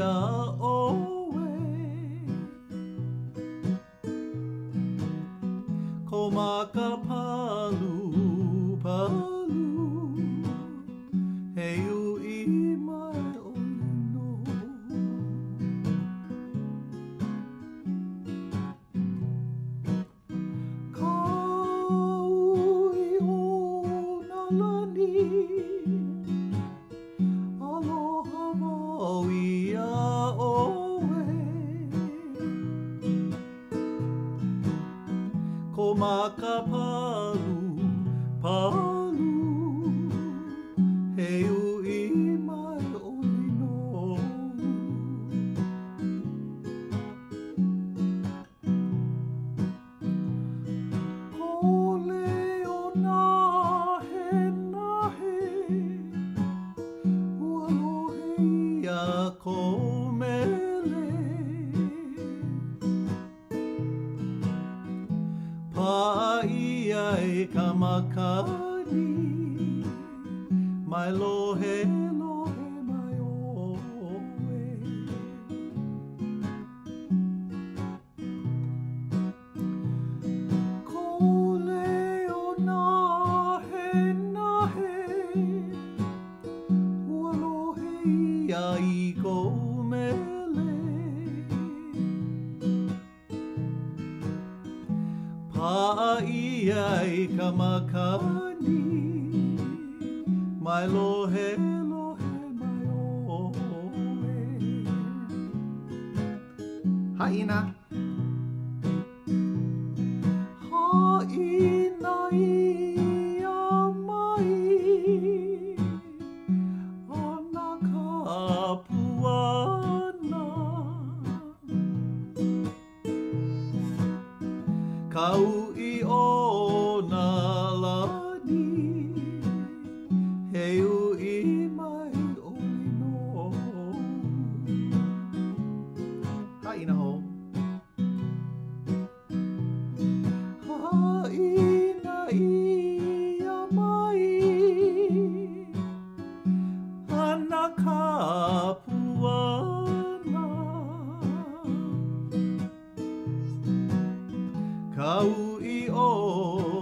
Away, komaka pa. ko ma ka palu, palu, he ui. Kamakali, my Lohe. Paa ia i ka makani Mai lohe Haina. Haina ia mai, o nā kāpū. kau i o kau i o